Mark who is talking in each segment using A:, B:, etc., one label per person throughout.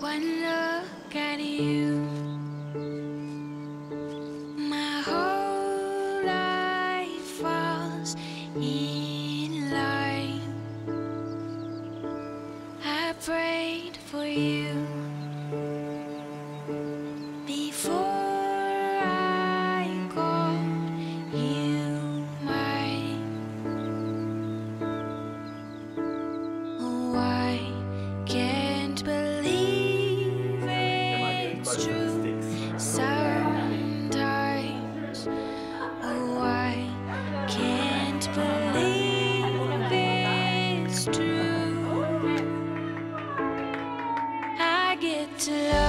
A: one look at you, my whole life falls true. I get to love.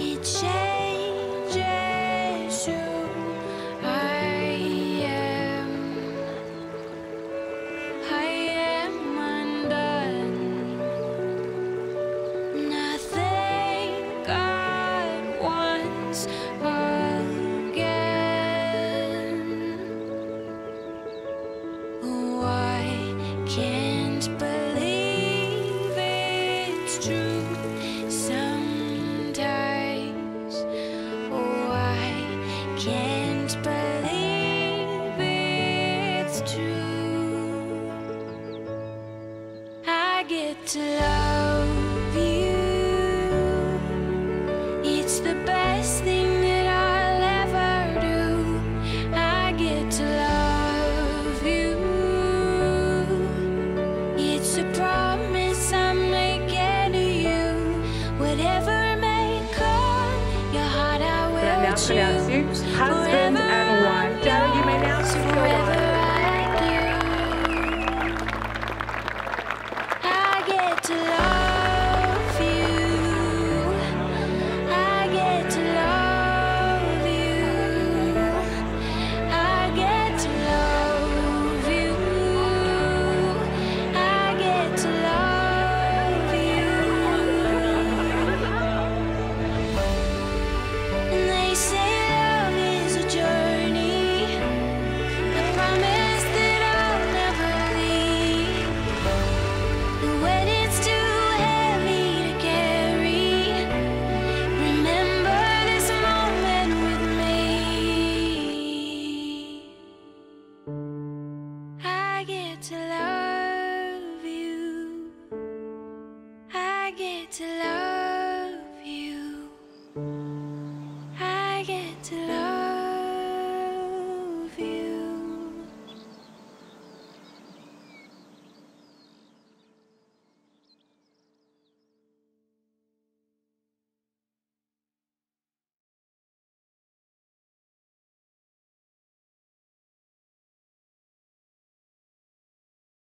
A: it's shall. to love you. It's the best thing that I'll ever do. I get to love you. It's a promise I'm making to you. Whatever may come, your heart I will choose. Husband